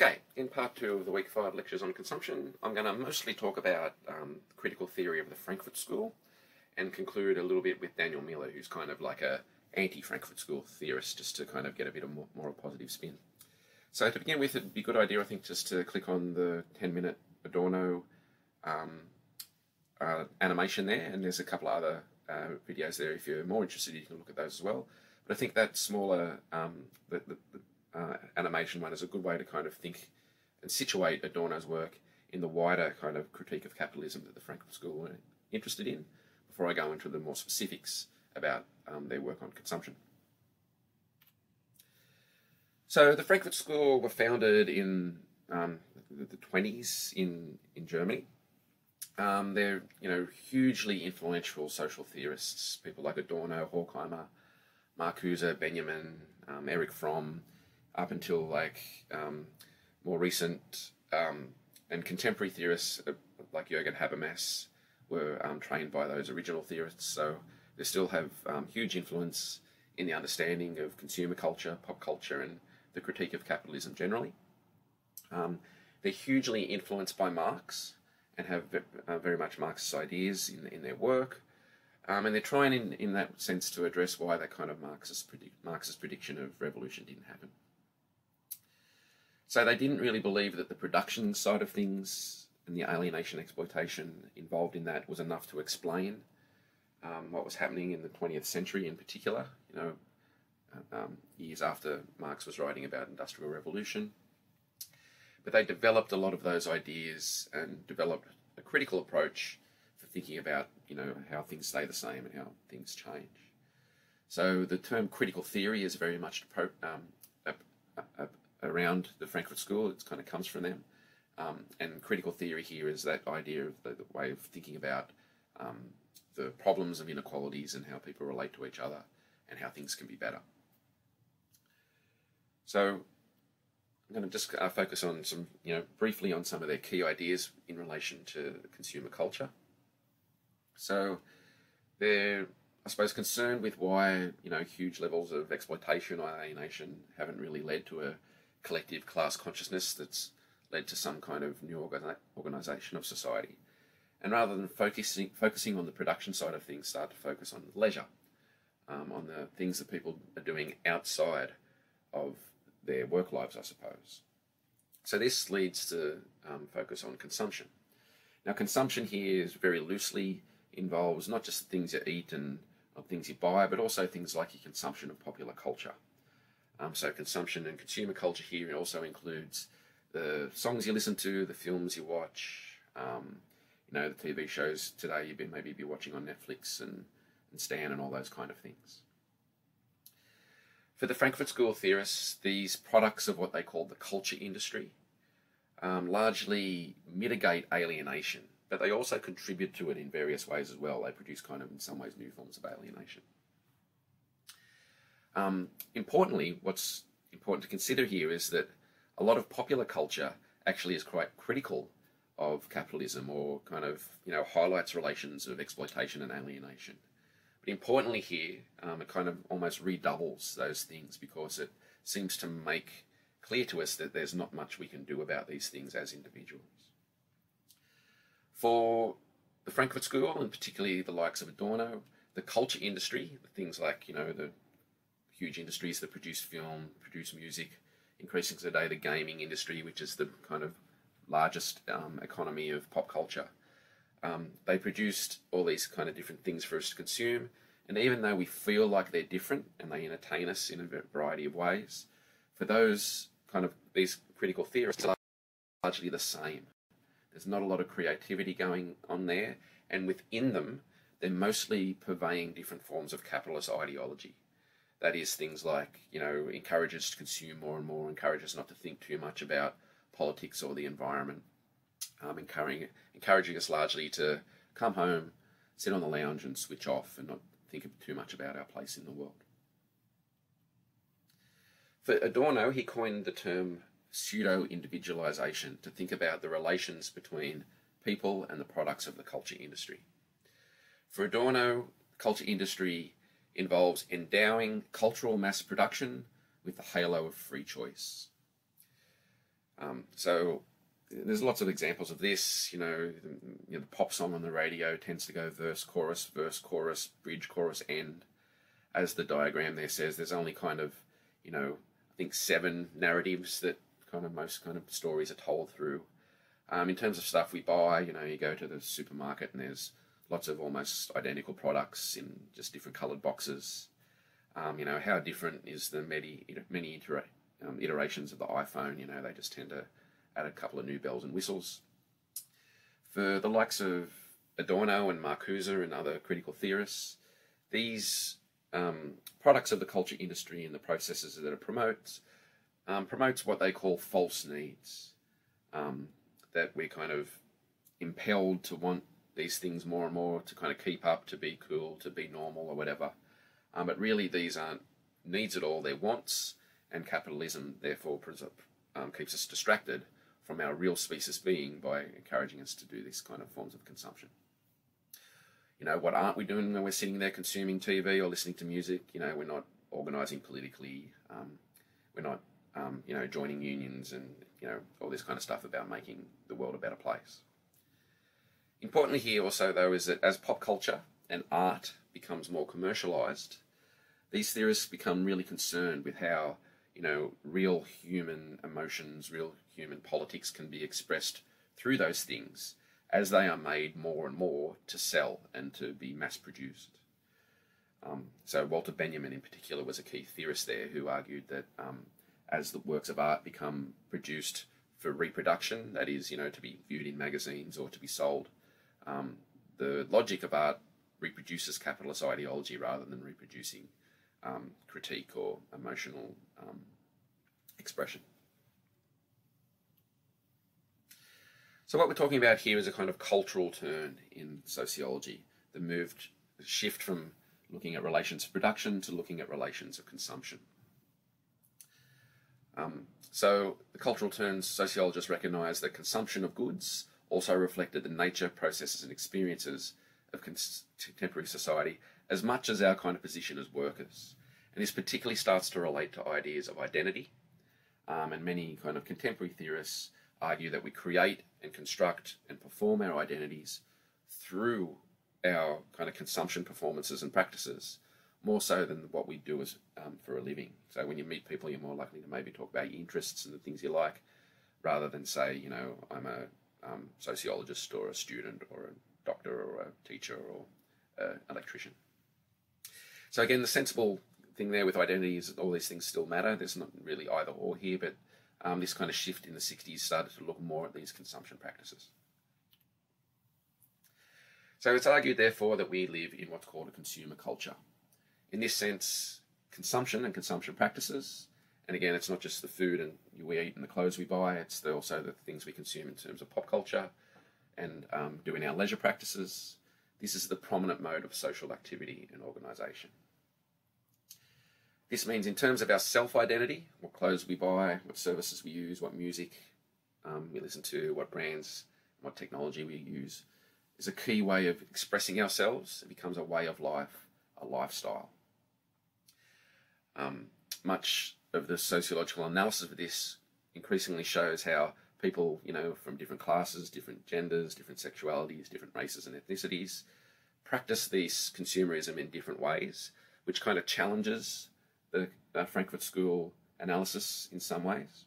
Okay, in part two of the week five lectures on consumption, I'm going to mostly talk about um, critical theory of the Frankfurt School and conclude a little bit with Daniel Miller, who's kind of like a anti-Frankfurt School theorist, just to kind of get a bit of more, more positive spin. So to begin with, it'd be a good idea, I think, just to click on the 10-minute Adorno um, uh, animation there, and there's a couple of other uh, videos there. If you're more interested, you can look at those as well. But I think that smaller um, the, the, the uh, animation one is a good way to kind of think and situate Adorno's work in the wider kind of critique of capitalism that the Frankfurt School were interested in before I go into the more specifics about um, their work on consumption. So the Frankfurt School were founded in um, the 20s in, in Germany. Um, they're you know hugely influential social theorists, people like Adorno, Horkheimer, Marcuse, Benjamin, um, Erich Fromm, up until like um, more recent um, and contemporary theorists uh, like Jürgen Habermas were um, trained by those original theorists. So they still have um, huge influence in the understanding of consumer culture, pop culture, and the critique of capitalism generally. they're hugely influenced by Marx and have uh, very much Marxist ideas in, in their work. Um, and they're trying, in, in that sense, to address why that kind of Marxist, Marxist prediction of revolution didn't happen. So they didn't really believe that the production side of things and the alienation exploitation involved in that was enough to explain um, what was happening in the 20th century in particular, you know, um, years after Marx was writing about industrial revolution. But they developed a lot of those ideas and developed a critical approach for thinking about, you know, how things stay the same and how things change. So the term critical theory is very much um, around the Frankfurt School. It kind of comes from them. Um, and critical theory here is that idea of the, the way of thinking about um, the problems of inequalities and how people relate to each other and how things can be better. So I'm going to just uh, focus on some, you know, briefly on some of their key ideas in relation to consumer culture. So they're, I suppose, concerned with why, you know, huge levels of exploitation or alienation haven't really led to a collective class consciousness that's led to some kind of new organization of society. And rather than focusing, focusing on the production side of things, start to focus on leisure, um, on the things that people are doing outside of their work lives, I suppose. So this leads to um, focus on consumption. Now, consumption here is very loosely involves not just the things you eat and things you buy, but also things like your consumption of popular culture. Um, so consumption and consumer culture here also includes the songs you listen to, the films you watch, um, you know, the TV shows today you've been maybe be watching on Netflix and, and Stan and all those kind of things. For the Frankfurt School theorists, these products of what they call the culture industry um, largely mitigate alienation, but they also contribute to it in various ways as well. They produce kind of, in some ways, new forms of alienation. Um, importantly, what's important to consider here is that a lot of popular culture actually is quite critical of capitalism or kind of, you know, highlights relations of exploitation and alienation. But importantly here, um, it kind of almost redoubles those things because it seems to make clear to us that there's not much we can do about these things as individuals. For the Frankfurt School, and particularly the likes of Adorno, the culture industry, the things like, you know, the huge industries that produce film, produce music, increasing today the gaming industry, which is the kind of largest um, economy of pop culture. Um, they produced all these kind of different things for us to consume, and even though we feel like they're different and they entertain us in a variety of ways, for those kind of these critical theorists are largely the same. There's not a lot of creativity going on there, and within them, they're mostly purveying different forms of capitalist ideology. That is, things like, you know, encourage us to consume more and more, encourage us not to think too much about politics or the environment, um, encouraging, encouraging us largely to come home, sit on the lounge and switch off and not think too much about our place in the world. For Adorno, he coined the term pseudo individualization to think about the relations between people and the products of the culture industry. For Adorno, the culture industry involves endowing cultural mass production with the halo of free choice. Um, so there's lots of examples of this. You know, the, you know, the pop song on the radio tends to go verse, chorus, verse, chorus, bridge, chorus, end. As the diagram there says, there's only kind of, you know, I think seven narratives that kind of most kind of stories are told through. Um, in terms of stuff we buy, you know, you go to the supermarket and there's lots of almost identical products in just different coloured boxes. Um, you know, how different is the many many um, iterations of the iPhone? You know, they just tend to add a couple of new bells and whistles. For the likes of Adorno and Marcuse and other critical theorists, these um, products of the culture industry and the processes that it promotes um, promotes what they call false needs. Um, that we're kind of impelled to want these things more and more to kind of keep up, to be cool, to be normal or whatever. Um, but really, these aren't needs at all, they're wants, and capitalism therefore um, keeps us distracted from our real species being by encouraging us to do these kind of forms of consumption. You know, what aren't we doing when we're sitting there consuming TV or listening to music? You know, we're not organising politically, um, we're not, um, you know, joining unions and, you know, all this kind of stuff about making the world a better place. Importantly here also though is that as pop culture and art becomes more commercialized, these theorists become really concerned with how, you know, real human emotions, real human politics can be expressed through those things as they are made more and more to sell and to be mass produced. Um, so Walter Benjamin in particular was a key theorist there who argued that um, as the works of art become produced for reproduction, that is, you know, to be viewed in magazines or to be sold, um, the logic of art reproduces capitalist ideology rather than reproducing um, critique or emotional um, expression. So what we're talking about here is a kind of cultural turn in sociology, the moved shift from looking at relations of production to looking at relations of consumption. Um, so the cultural turns sociologists recognise that consumption of goods also reflected the nature, processes, and experiences of contemporary society as much as our kind of position as workers. And this particularly starts to relate to ideas of identity. Um, and many kind of contemporary theorists argue that we create and construct and perform our identities through our kind of consumption performances and practices more so than what we do as um, for a living. So when you meet people, you're more likely to maybe talk about your interests and the things you like, rather than say, you know, I'm a um, sociologist or a student or a doctor or a teacher or an electrician. So again, the sensible thing there with identity is all these things still matter. There's not really either or here, but um, this kind of shift in the 60s started to look more at these consumption practices. So it's argued, therefore, that we live in what's called a consumer culture. In this sense, consumption and consumption practices and again, it's not just the food and we eat and the clothes we buy, it's the, also the things we consume in terms of pop culture and um, doing our leisure practices. This is the prominent mode of social activity and organisation. This means, in terms of our self identity, what clothes we buy, what services we use, what music um, we listen to, what brands, what technology we use, is a key way of expressing ourselves. It becomes a way of life, a lifestyle. Um, much of the sociological analysis of this increasingly shows how people, you know, from different classes, different genders, different sexualities, different races and ethnicities, practice this consumerism in different ways, which kind of challenges the uh, Frankfurt School analysis in some ways.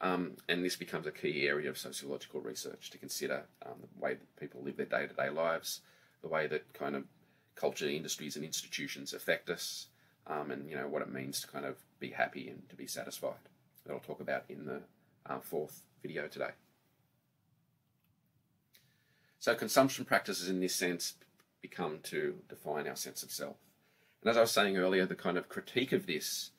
Um, and this becomes a key area of sociological research to consider um, the way that people live their day to day lives, the way that kind of culture, industries, and institutions affect us, um, and you know what it means to kind of be happy and to be satisfied. That I'll talk about in the uh, fourth video today. So consumption practices in this sense become to define our sense of self. And as I was saying earlier, the kind of critique of this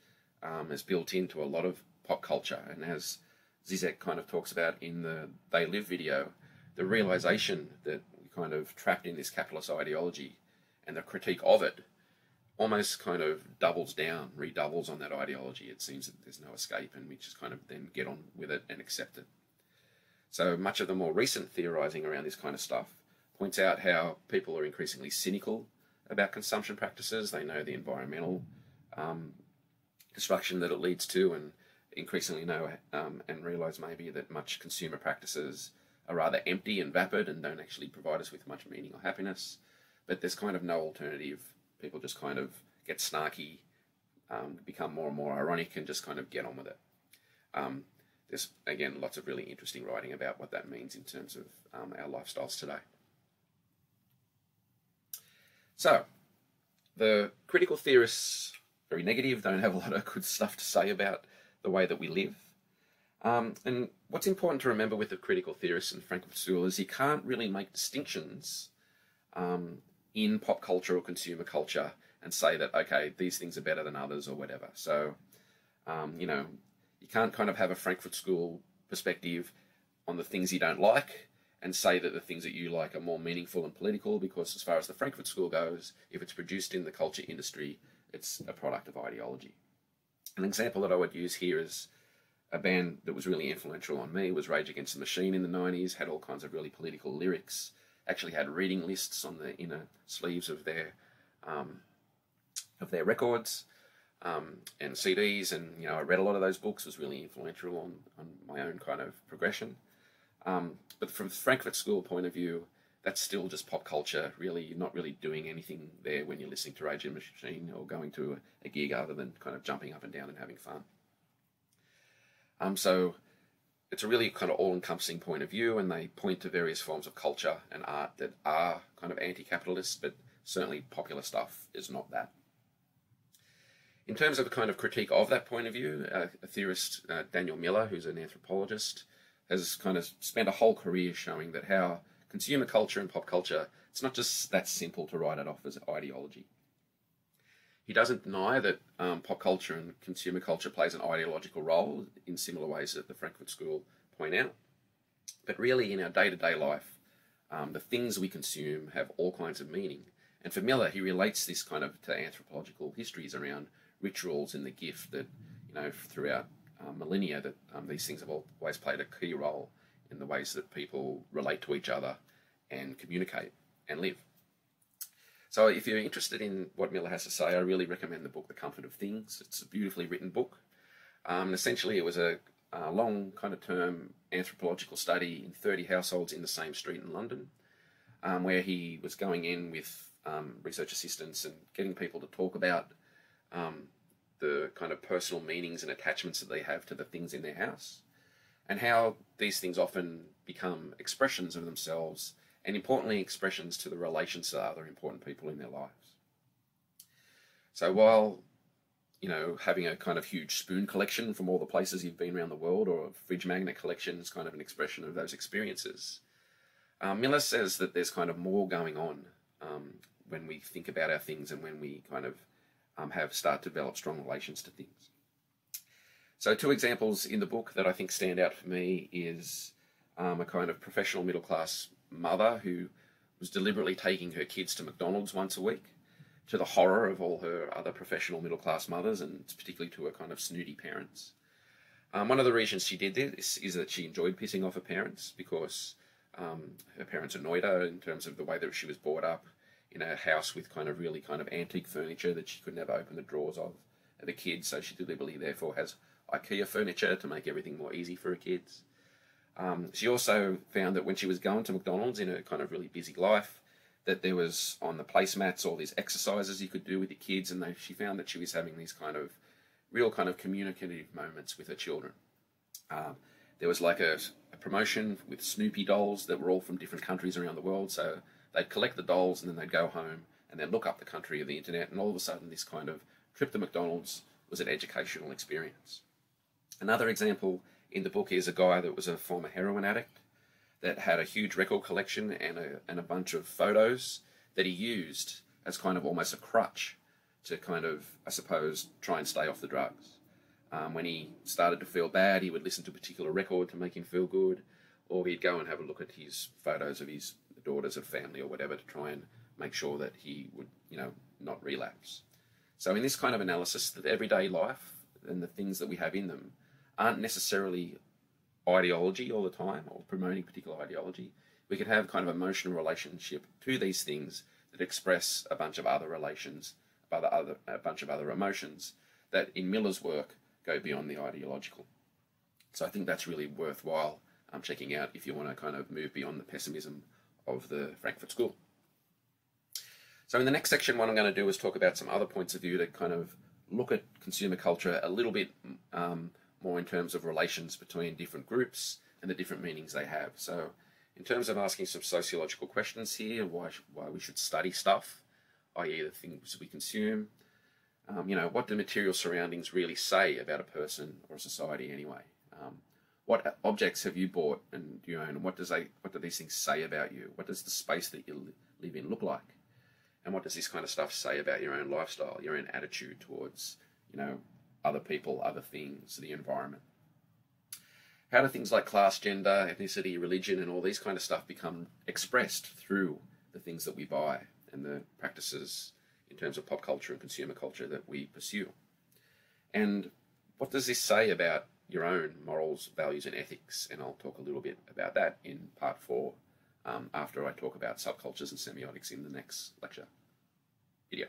um, is built into a lot of pop culture. And as Zizek kind of talks about in the They Live video, the realization that we're kind of trapped in this capitalist ideology and the critique of it almost kind of doubles down, redoubles on that ideology. It seems that there's no escape, and we just kind of then get on with it and accept it. So much of the more recent theorizing around this kind of stuff points out how people are increasingly cynical about consumption practices. They know the environmental um, destruction that it leads to, and increasingly know um, and realize maybe that much consumer practices are rather empty and vapid and don't actually provide us with much meaning or happiness. But there's kind of no alternative. People just kind of get snarky, um, become more and more ironic, and just kind of get on with it. Um, there's again lots of really interesting writing about what that means in terms of um, our lifestyles today. So, the critical theorists, very negative, don't have a lot of good stuff to say about the way that we live. Um, and what's important to remember with the critical theorists and Frankfurt School is he can't really make distinctions um, in pop culture or consumer culture and say that, okay, these things are better than others or whatever. So, um, you know, you can't kind of have a Frankfurt School perspective on the things you don't like and say that the things that you like are more meaningful and political because as far as the Frankfurt School goes, if it's produced in the culture industry, it's a product of ideology. An example that I would use here is a band that was really influential on me was Rage Against the Machine in the 90s, had all kinds of really political lyrics, actually had reading lists on the inner sleeves of their um, of their records um, and CDs, and you know I read a lot of those books. Was really influential on, on my own kind of progression. Um, but from the Frankfurt School point of view, that's still just pop culture. Really, you're not really doing anything there when you're listening to Rage Machine or going to a, a, gig other than kind of jumping up and down and having fun. Um, so it's a really kind of all-encompassing point of view, and they point to various forms of culture and art that are kind of anti-capitalist, but certainly popular stuff is not that. In terms of a kind of critique of that point of view, uh, a theorist, uh, Daniel Miller, who's an anthropologist, has kind of spent a whole career showing that how consumer culture and pop culture, it's not just that simple to write it off as ideology. He doesn't deny that um, pop culture and consumer culture plays an ideological role in similar ways that the Frankfurt School point out. But really, in our day to day life, um, the things we consume have all kinds of meaning. And for Miller, he relates this kind of to anthropological histories around rituals and the gift that, you know, throughout uh, millennia, that um, these things have always played a key role in the ways that people relate to each other and communicate and live. So, if you're interested in what Miller has to say, I really recommend the book The Comfort of Things. It's a beautifully written book. Um, essentially, it was a, a, long kind of term anthropological study in 30 households in the same street in London, um, where he was going in with um, research assistants and getting people to talk about um, the kind of personal meanings and attachments that they have to the things in their house and how these things often become expressions of themselves and importantly expressions to the relations to other important people in their lives. So while you know having a kind of huge spoon collection from all the places you've been around the world or a fridge magnet collection is kind of an expression of those experiences. Um, Miller says that there's kind of more going on um, when we think about our things and when we kind of um, have start to develop strong relations to things. So, two examples in the book that I think stand out for me is um, a kind of professional middle class mother who was deliberately taking her kids to McDonald's once a week, to the horror of all her other professional middle class mothers, and particularly to her kind of snooty parents. Um, one of the reasons she did this is that she enjoyed pissing off her parents because um, her parents annoyed her in terms of the way that she was brought up in a house with kind of really kind of antique furniture that she could never open the drawers of as a kid, so she deliberately therefore has IKEA furniture to make everything more easy for her kids. Um, she also found that when she was going to McDonald's in her kind of really busy life, that there was on the placemats all these exercises you could do with your kids, and they, she found that she was having these kind of real kind of communicative moments with her children. Um, there was like a, a, promotion with Snoopy dolls that were all from different countries around the world, so they'd collect the dolls and then they'd go home and then look up the country of the internet, and all of a sudden, this kind of trip to McDonald's was an educational experience. Another example in the book is a guy that was a former heroin addict that had a huge record collection and a, and a bunch of photos that he used as kind of almost a crutch to kind of, I suppose, try and stay off the drugs. Um, when he started to feel bad, he would listen to a particular record to make him feel good, or he'd go and have a look at his photos of his daughters of family or whatever to try and make sure that he would, you know, not relapse. So in this kind of analysis, that everyday life and the things that we have in them aren't necessarily ideology all the time or promoting particular ideology. We can have kind of emotional relationship to these things that express a bunch of other relations, other, other, a bunch of other emotions that in Miller's work go beyond the ideological. So I think that's really worthwhile um, checking out if you want to kind of move beyond the pessimism of the Frankfurt School. So in the next section, what I'm going to do is talk about some other points of view to kind of look at consumer culture a little bit um, more in terms of relations between different groups and the different meanings they have. So in terms of asking some sociological questions here, why, why we should study stuff, i.e. the things we consume, um, you know, what do material surroundings really say about a person or a society anyway? Um, what objects have you bought and you own? And what does they, what do these things say about you? What does the space that you live in look like? And what does this kind of stuff say about your own lifestyle, your own attitude towards, you know, other people, other things, the environment? How do things like class, gender, ethnicity, religion, and all these kind of stuff become expressed through the things that we buy and the practices in terms of pop culture and consumer culture that we pursue? And what does this say about your own morals, values, and ethics? And I'll talk a little bit about that in part four um, after I talk about subcultures and semiotics in the next lecture video.